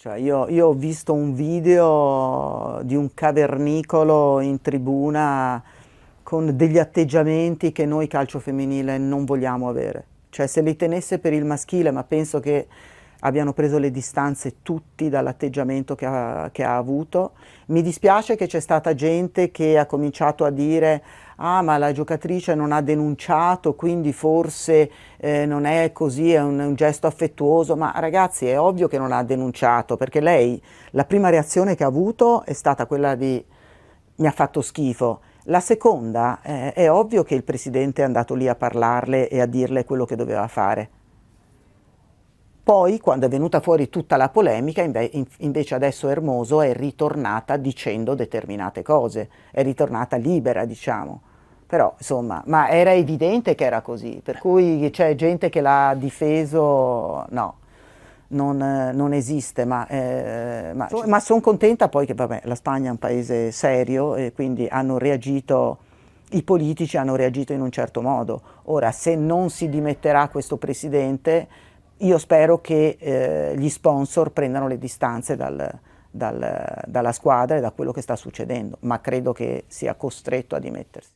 Cioè io, io, ho visto un video di un cavernicolo in tribuna con degli atteggiamenti che noi calcio femminile non vogliamo avere. Cioè se li tenesse per il maschile, ma penso che abbiano preso le distanze tutti dall'atteggiamento che ha, che ha avuto. Mi dispiace che c'è stata gente che ha cominciato a dire ah ma la giocatrice non ha denunciato quindi forse eh, non è così, è un, un, gesto affettuoso, ma ragazzi è ovvio che non ha denunciato perché lei la prima reazione che ha avuto è stata quella di mi ha fatto schifo. La seconda eh, è ovvio che il presidente è andato lì a parlarle e a dirle quello che doveva fare. Poi, quando è venuta fuori tutta la polemica, inve invece adesso Hermoso è ritornata dicendo determinate cose, è ritornata libera, diciamo. Però, insomma, ma era evidente che era così, per cui c'è gente che l'ha difeso, no, non, non esiste, ma, eh, ma, ma sono contenta poi che vabbè, la Spagna è un paese serio e quindi hanno reagito, i politici hanno reagito in un certo modo. Ora, se non si dimetterà questo presidente, io spero che eh, gli sponsor prendano le distanze dal, dal, dalla squadra e da quello che sta succedendo, ma credo che sia costretto a dimettersi.